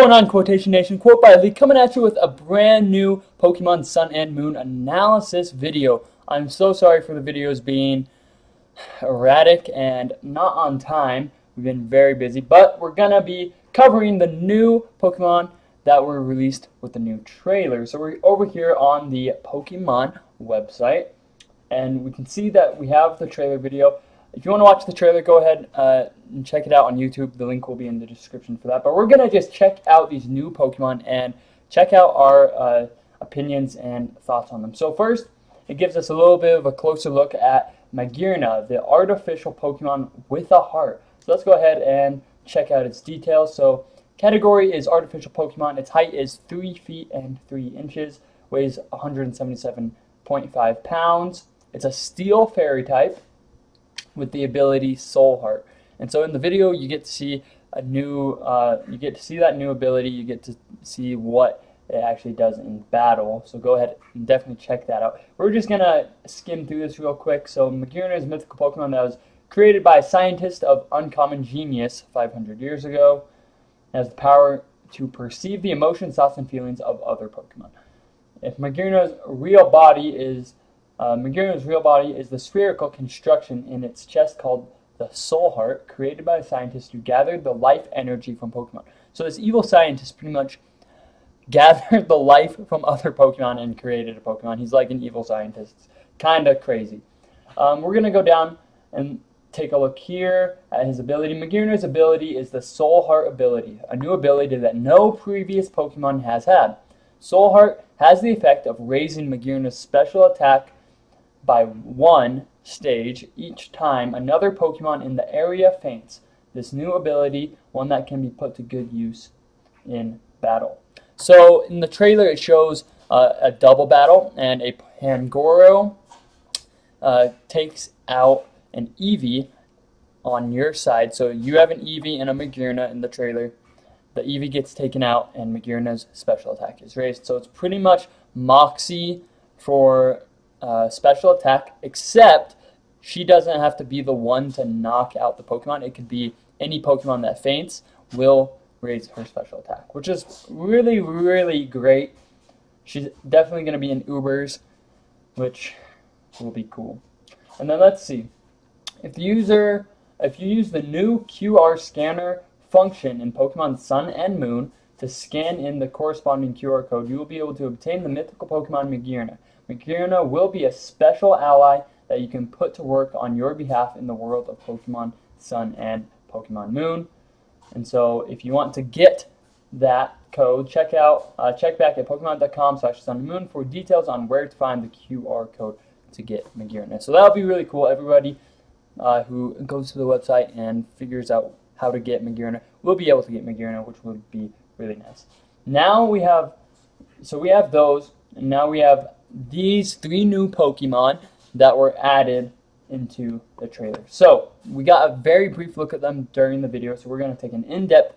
going on, Quotation Nation? Quote by Lee coming at you with a brand new Pokemon Sun and Moon analysis video. I'm so sorry for the videos being erratic and not on time. We've been very busy, but we're to be covering the new Pokemon that were released with the new trailer. So we're over here on the Pokemon website, and we can see that we have the trailer video. If you want to watch the trailer, go ahead uh, and check it out on YouTube. The link will be in the description for that. But we're going to just check out these new Pokemon and check out our uh, opinions and thoughts on them. So first, it gives us a little bit of a closer look at Magearna, the artificial Pokemon with a heart. So let's go ahead and check out its details. So category is artificial Pokemon. Its height is 3 feet and 3 inches, weighs 177.5 pounds. It's a steel fairy type with the ability Soul Heart. And so in the video, you get to see a new, uh, you get to see that new ability. You get to see what it actually does in battle. So go ahead and definitely check that out. We're just gonna skim through this real quick. So Magearna is a mythical Pokemon that was created by a scientist of uncommon genius 500 years ago. It has the power to perceive the emotions, thoughts, and feelings of other Pokemon. If Magearna's real body is uh, real body is the spherical construction in its chest called the Soul Heart, created by a scientist who gathered the life energy from Pokemon. So this evil scientist pretty much gathered the life from other Pokemon and created a Pokemon. He's like an evil scientist. Kind of crazy. Um, we're going to go down and take a look here at his ability. Magearna's ability is the Soul Heart ability, a new ability that no previous Pokemon has had. Soul Heart has the effect of raising Magearna's special attack by one stage each time another Pokemon in the area faints. This new ability, one that can be put to good use in battle. So in the trailer it shows uh, a double battle and a Pangoro uh, takes out an Eevee on your side. So you have an Eevee and a Magearna in the trailer. The Eevee gets taken out and Magearna's special attack is raised. So it's pretty much Moxie for uh, special attack, except she doesn't have to be the one to knock out the Pokemon. It could be any Pokemon that faints will raise her special attack, which is really, really great. She's definitely going to be in Ubers, which will be cool. And then let's see. If the user, if you use the new QR scanner function in Pokemon Sun and Moon to scan in the corresponding QR code, you will be able to obtain the mythical Pokemon Magearna. Magearna will be a special ally that you can put to work on your behalf in the world of Pokemon Sun and Pokemon Moon. And so if you want to get that code, check out uh, check back at pokemon.com slash sun and moon for details on where to find the QR code to get Magearna. So that'll be really cool. Everybody uh, who goes to the website and figures out how to get Magearna will be able to get Magearna, which would be really nice. Now we have, so we have those, and now we have these three new Pokemon that were added into the trailer. So we got a very brief look at them during the video, so we're going to take an in-depth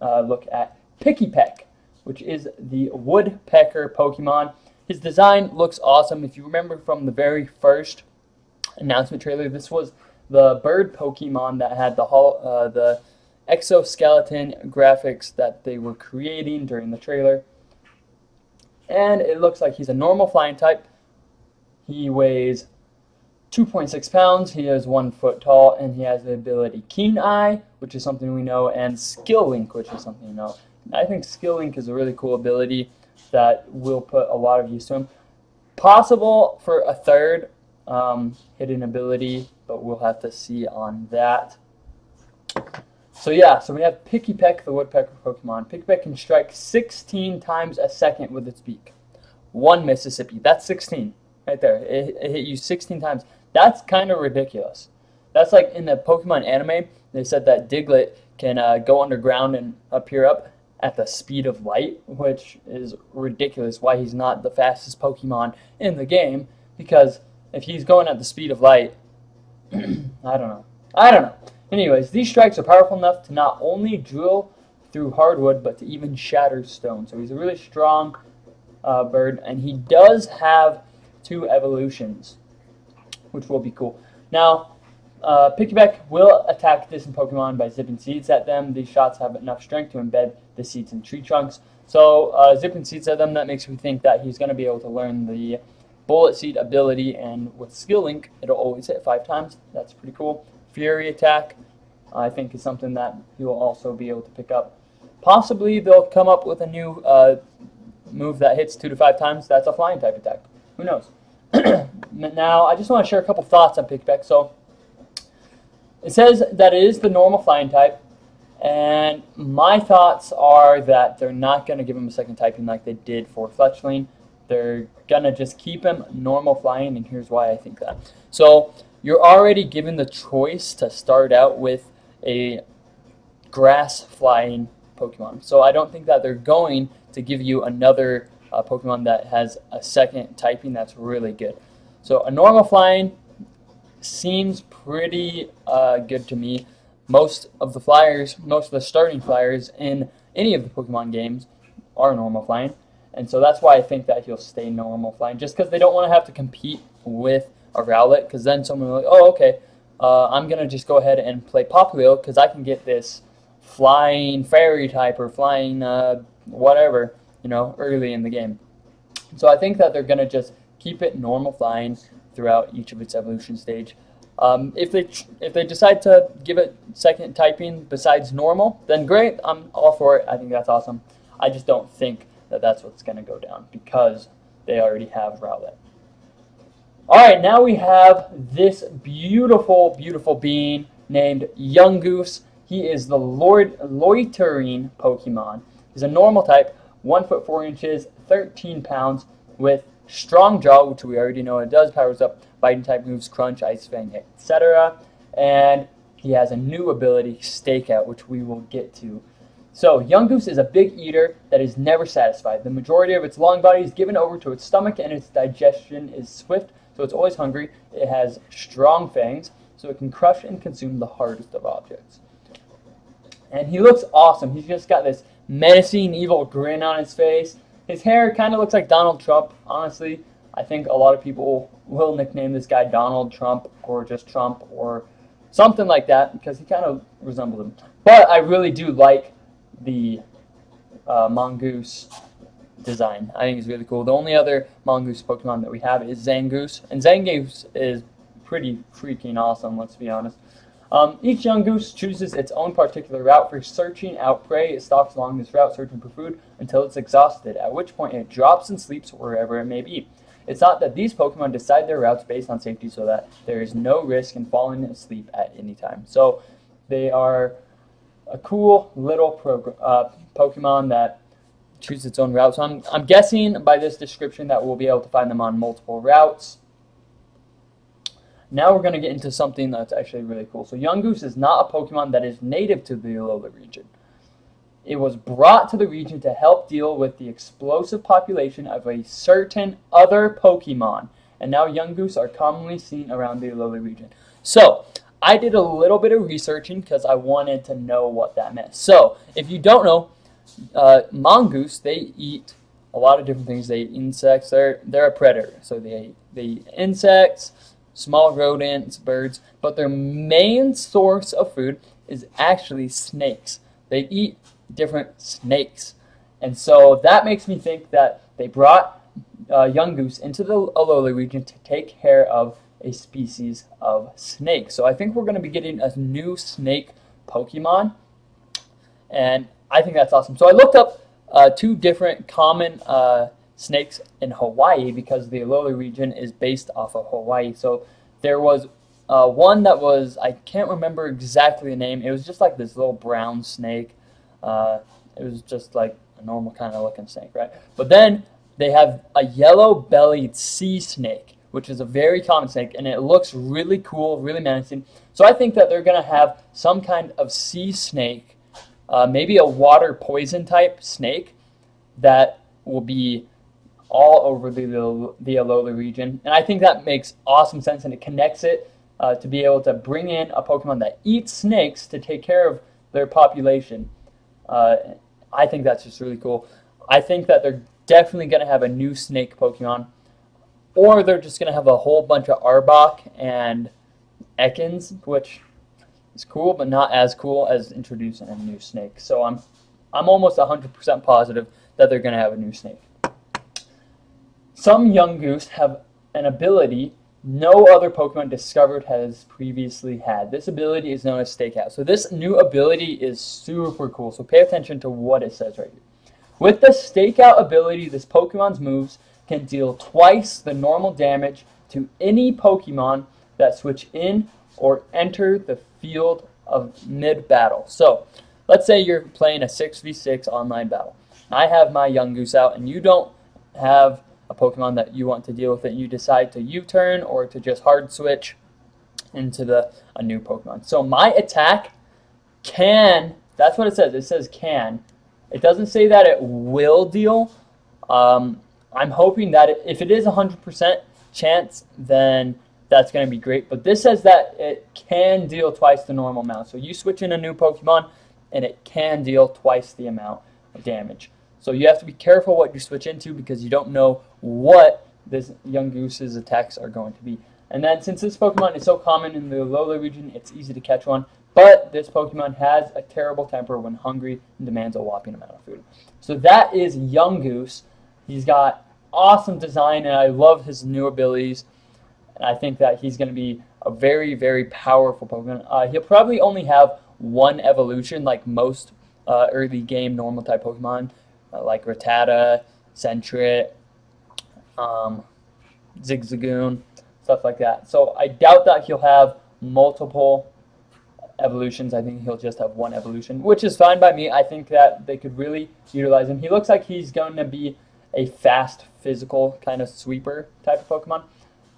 uh, look at Pikipek, which is the woodpecker Pokemon. His design looks awesome. If you remember from the very first announcement trailer, this was the bird Pokemon that had the uh, the exoskeleton graphics that they were creating during the trailer. And it looks like he's a normal flying type. He weighs 2.6 pounds, he is 1 foot tall, and he has the ability Keen Eye, which is something we know, and Skill Link, which is something we know. I think Skill Link is a really cool ability that will put a lot of use to him. Possible for a third um, hidden ability, but we'll have to see on that. So yeah, so we have Pikipek, the woodpecker Pokemon. Pikipek can strike 16 times a second with its beak. One Mississippi. That's 16 right there. It, it hit you 16 times. That's kind of ridiculous. That's like in the Pokemon anime, they said that Diglett can uh, go underground and appear up at the speed of light, which is ridiculous. Why he's not the fastest Pokemon in the game? Because if he's going at the speed of light, I don't know. I don't know. Anyways, these strikes are powerful enough to not only drill through hardwood, but to even shatter stone. So he's a really strong uh, bird, and he does have two evolutions, which will be cool. Now, Uh, Pikipek will attack distant Pokemon by zipping seeds at them. These shots have enough strength to embed the seeds in tree trunks. So uh, zipping seeds at them, that makes me think that he's going to be able to learn the bullet seed ability, and with skill link, it'll always hit five times. That's pretty cool. Fury attack, I think, is something that he will also be able to pick up. Possibly they'll come up with a new uh, move that hits two to five times. That's a flying type attack. Who knows? now, I just want to share a couple thoughts on Pikipek. So, it says that it is the normal flying type, and my thoughts are that they're not going to give him a second typing like they did for Fletchling. They're going to just keep him normal flying, and here's why I think that. So, you're already given the choice to start out with a grass flying Pokemon. So, I don't think that they're going to give you another uh, Pokemon that has a second typing that's really good. So, a normal flying seems pretty uh, good to me. Most of the flyers, most of the starting flyers in any of the Pokemon games are normal flying. And so that's why I think that he'll stay normal flying, just because they don't want to have to compete with a because then someone will be like, oh, okay, uh, I'm going to just go ahead and play Popplio, because I can get this flying fairy type or flying uh, whatever, you know, early in the game. So I think that they're going to just keep it normal flying throughout each of its evolution stage. Um, if they if they decide to give it second typing besides normal, then great. I'm all for it. I think that's awesome. I just don't think that that's what's going to go down because they already have Rowlet. All right, now we have this beautiful, beautiful being named Yungoos. He is the Lord loitering Pokemon. He's a normal type, one foot four inches, 13 pounds, with Strong Jaw, which we already know it does, powers up fighting type moves, Crunch, Ice Fang, etc. And he has a new ability, Stakeout, which we will get to. So, Yungoos is a big eater that is never satisfied. The majority of its long body is given over to its stomach, and its digestion is swift, so it's always hungry. It has strong fangs, so it can crush and consume the hardest of objects. And he looks awesome. He's just got this menacing, evil grin on his face. His hair kind of looks like Donald Trump, honestly. I think a lot of people will nickname this guy Donald Trump or just Trump or something like that because he kind of resembles him. But I really do like the uh, Mongoose design. I think it's really cool. The only other Mongoose Pokemon that we have is Zangoose, and Zangoose is pretty freaking awesome, let's be honest. Um, each goose chooses its own particular route for searching out prey. It stalks along this route searching for food until it's exhausted, at which point it drops and sleeps wherever it may be. It's not that these Pokemon decide their routes based on safety so that there is no risk in falling asleep at any time. So they are a cool little uh, Pokemon that chooses its own route. So I'm, I'm guessing by this description that we'll be able to find them on multiple routes. Now we're going to get into something that's actually really cool. So Yungoos is not a Pokemon that is native to the Alola region. It was brought to the region to help deal with the explosive population of a certain other Pokemon. And now Yungoos are commonly seen around the Alola region. So, I did a little bit of researching because I wanted to know what that meant. So, if you don't know, uh, mongoose, they eat a lot of different things. They eat insects. They're, they're a predator. So they, they eat insects, small rodents, birds. But their main source of food is actually snakes. They eat different snakes. And so that makes me think that they brought uh, goose into the Alola region to take care of a species of snake. So I think we're going to be getting a new snake Pokemon. And I think that's awesome. So I looked up uh, two different common uh, snakes in Hawaii because the Alola region is based off of Hawaii. So there was uh, one that was, I can't remember exactly the name. It was just like this little brown snake. Uh, it was just like a normal kind of looking snake, right? But then they have a yellow-bellied sea snake, which is a very common snake, and it looks really cool, really menacing. So I think that they're going to have some kind of sea snake, uh, maybe a water poison type snake that will be all over the, the, Alola region. And I think that makes awesome sense, and it connects it uh, to be able to bring in a Pokemon that eats snakes to take care of their population. Uh, I think that's just really cool. I think that they're definitely going to have a new snake Pokemon, or they're just going to have a whole bunch of Arbok and Ekans, which is cool, but not as cool as introducing a new snake. So I'm, I'm almost 100% positive that they're going to have a new snake. Some Yungoos have an ability no other Pokemon discovered has previously had. This ability is known as Stakeout. So this new ability is super cool. So pay attention to what it says right here. With the Stakeout ability, this Pokemon's moves can deal twice the normal damage to any Pokemon that switch in or enter the field of mid-battle. So, let's say you're playing a 6v6 online battle. I have my Yungoos out, and you don't have a Pokemon that you want to deal with it, you decide to U-turn or to just hard switch into the a new Pokemon. So my attack can, that's what it says, it says can. It doesn't say that it will deal. Um, I'm hoping that it, if it is 100% chance, then that's going to be great. But this says that it can deal twice the normal amount. So you switch in a new Pokemon, and it can deal twice the amount of damage. So you have to be careful what you switch into because you don't know what this Yungoos's attacks are going to be. And then since this Pokemon is so common in the Alola region, it's easy to catch one. But this Pokemon has a terrible temper when hungry and demands a whopping amount of food. So that is Yungoos. He's got awesome design, and I love his new abilities. And I think that he's going to be a very, very powerful Pokemon. Uh, he'll probably only have one evolution, like most uh, early game normal type Pokemon, uh, like Rattata, Sentret, um, Zigzagoon, stuff like that. So I doubt that he'll have multiple evolutions. I think he'll just have one evolution, which is fine by me. I think that they could really utilize him. He looks like he's going to be a fast, physical kind of sweeper type of Pokemon.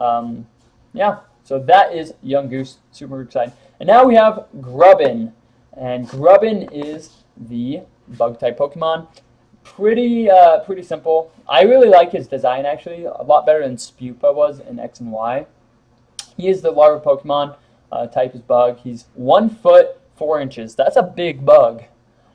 Um, yeah, so that is Yungoos Super excited. And now we have Grubbin. And Grubbin is the bug type Pokemon pretty uh, pretty simple. I really like his design actually, a lot better than Spewpa was in X and Y. He is the larva Pokemon, uh, type is bug. He's one foot four inches. That's a big bug.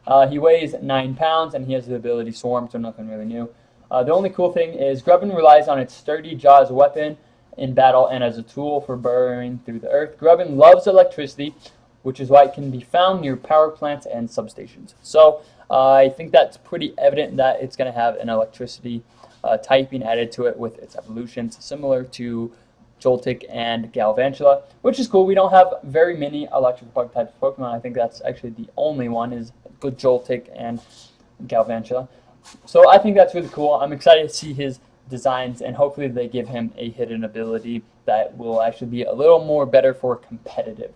Uh, he weighs nine pounds and he has the ability Swarm, so nothing really new. Uh, the only cool thing is Grubbin relies on its sturdy jaw as a weapon in battle and as a tool for burrowing through the earth. Grubbin loves electricity, which is why it can be found near power plants and substations. So uh, I think that's pretty evident that it's going to have an electricity uh, typing added to it with its evolutions, similar to Joltik and Galvantula, which is cool. We don't have very many electric bug types of Pokemon. I think that's actually the only one is good Joltik and Galvantula. So I think that's really cool. I'm excited to see his designs, and hopefully they give him a hidden ability that will actually be a little more better for competitive.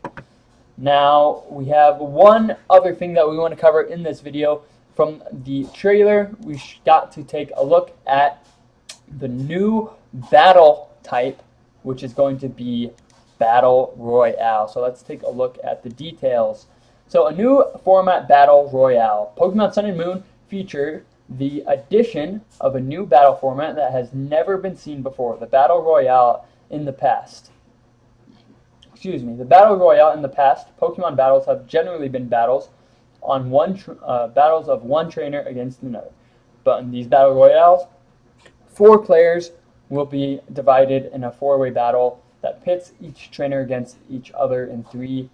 Now, we have one other thing that we want to cover in this video. From the trailer, we got to take a look at the new battle type, which is going to be Battle Royale. So let's take a look at the details. So a new format Battle Royale. Pokemon Sun and Moon feature the addition of a new battle format that has never been seen before, the Battle Royale in the past excuse me, the battle royale in the past, Pokemon battles have generally been battles on one uh, battles of one trainer against another. But in these battle royales, four players will be divided in a four-way battle that pits each trainer against each other in three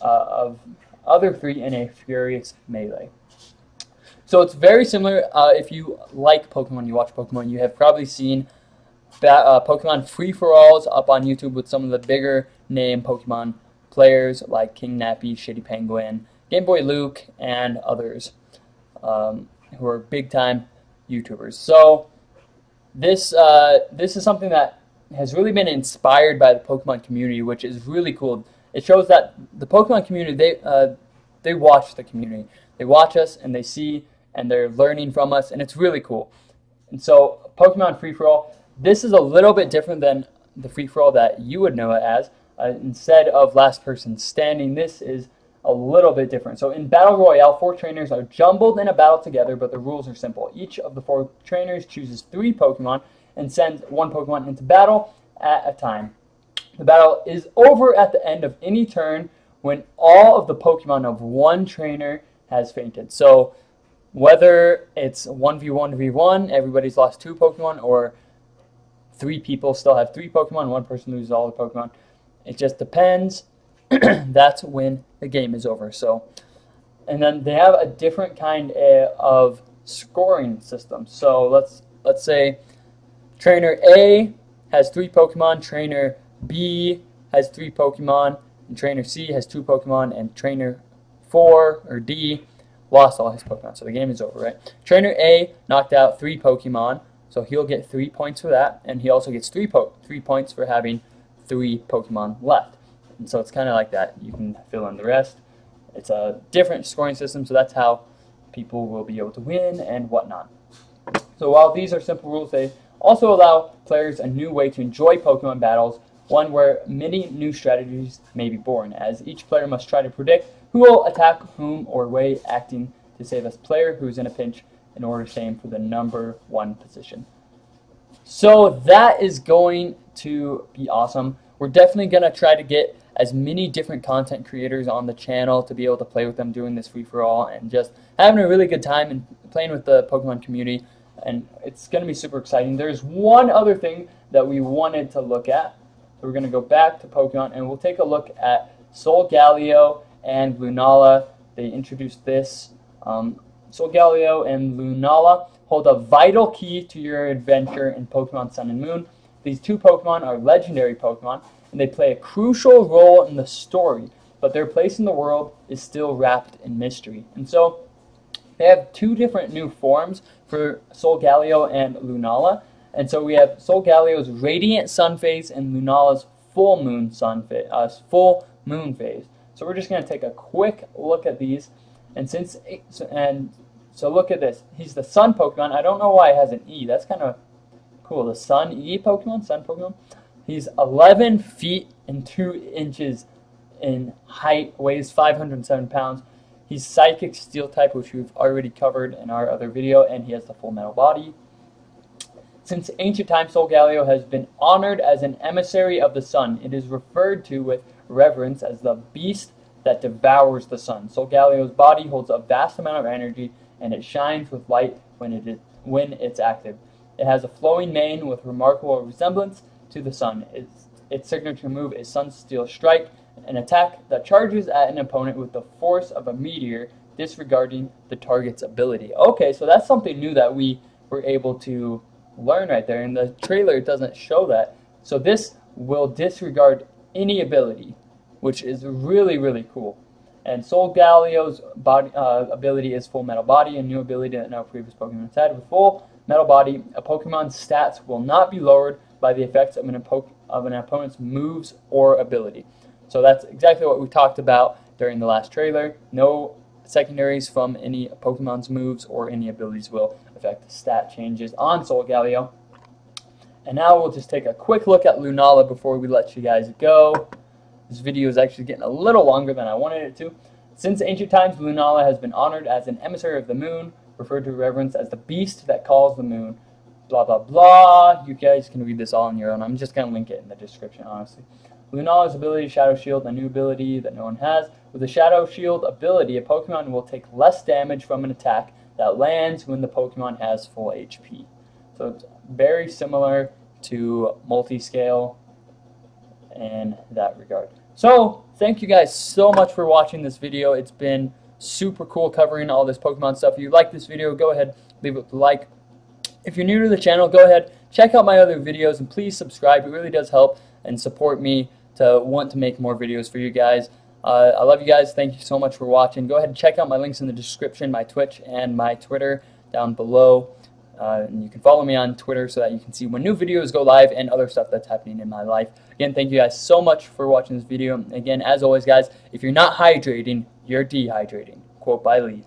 uh, of other three in a furious melee. So it's very similar. Uh, if you like Pokemon, you watch Pokemon, you have probably seen uh, Pokemon free for alls up on YouTube with some of the bigger name Pokemon players like King Nappy, Shitty Penguin, Game Boy Luke, and others um, who are big time YouTubers. So this uh, this is something that has really been inspired by the Pokemon community, which is really cool. It shows that the Pokemon community they uh, they watch the community, they watch us and they see and they're learning from us, and it's really cool. And so Pokemon Free for All this is a little bit different than the free-for-all that you would know it as. Uh, instead of last person standing, this is a little bit different. So in Battle Royale, four trainers are jumbled in a battle together, but the rules are simple. Each of the four trainers chooses three Pokemon and sends one Pokemon into battle at a time. The battle is over at the end of any turn when all of the Pokemon of one trainer has fainted. So whether it's 1v1v1, everybody's lost two Pokemon, or three people still have three Pokemon, one person loses all the Pokemon. It just depends. that's when the game is over. So, and then they have a different kind eh, of scoring system. So let's let's say trainer A has three Pokemon, trainer B has three Pokemon, and trainer C has two Pokemon, and trainer 4 or D lost all his Pokemon. So the game is over, right? Trainer A knocked out three Pokemon, so he'll get three points for that, and he also gets three po three points for having three Pokemon left. And so it's kind of like that. You can fill in the rest. It's a different scoring system, so that's how people will be able to win and whatnot. So while these are simple rules, they also allow players a new way to enjoy Pokemon battles, one where many new strategies may be born, as each player must try to predict who will attack whom or way acting to save this player who is in a pinch in order to aim for the number one position. So that is going to be awesome. We're definitely going to try to get as many different content creators on the channel to be able to play with them doing this free-for-all and just having a really good time and playing with the Pokemon community. And it's going to be super exciting. There's one other thing that we wanted to look at. So we're going to go back to Pokemon and we'll take a look at Solgaleo and Lunala. They introduced this. Um, Solgaleo and Lunala hold a vital key to your adventure in Pokemon Sun and Moon. These two Pokemon are legendary Pokemon, and they play a crucial role in the story, but their place in the world is still wrapped in mystery. And so, they have two different new forms for Solgaleo and Lunala. And so we have Solgaleo's radiant sun phase and Lunala's full moon sun phase, uh, full moon phase. So we're just going to take a quick look at these. And since and so look at this. He's the sun Pokemon. I don't know why it has an E. That's kind of cool. The sun E Pokemon, sun Pokemon. He's 11 feet and 2 inches in height, weighs 507 pounds. He's Psychic Steel type, which we've already covered in our other video, and he has the full metal body. Since ancient times, Solgaleo has been honored as an emissary of the sun. It is referred to with reverence as the beast that devours the sun. Solgaleo's body holds a vast amount of energy and it shines with light when it is when it's active. It has a flowing mane with remarkable resemblance to the sun. Its, its signature move is Sun Steel Strike, an attack that charges at an opponent with the force of a meteor, disregarding the target's ability. Okay, so that's something new that we were able to learn right there. and the trailer, doesn't show that. So this will disregard any ability, which is really, really cool. And Solgaleo's body uh, ability is Full Metal Body, a new ability that no previous Pokemon has had. With Full Metal Body, a Pokemon's stats will not be lowered by the effects of an, of an opponent's moves or ability. So that's exactly what we talked about during the last trailer. No secondaries from any Pokemon's moves or any abilities will affect stat changes on Solgaleo. And now we'll just take a quick look at Lunala before we let you guys go. This video is actually getting a little longer than I wanted it to. Since ancient times, Lunala has been honored as an emissary of the moon, referred to reverence as the beast that calls the moon. Blah, blah, blah. You guys can read this all on your own. I'm just going to link it in the description, honestly. Lunala's ability, Shadow Shield, a new ability that no one has. With the Shadow Shield ability, a Pokemon will take less damage from an attack that lands when the Pokemon has full HP. So it's very similar to multi-scale in that regard. So, thank you guys so much for watching this video. It's been super cool covering all this Pokemon stuff. If you like this video, go ahead, leave a like. If you're new to the channel, go ahead, check out my other videos, and please subscribe. It really does help and support me to want to make more videos for you guys. Uh, I love you guys. Thank you so much for watching. Go ahead and check out my links in the description, my Twitch and my Twitter down below. Uh, and you can follow me on Twitter so that you can see when new videos go live and other stuff that's happening in my life. Again, thank you guys so much for watching this video. Again, as always, guys, if you're not hydrating, you're dehydrating. Quote by Lee.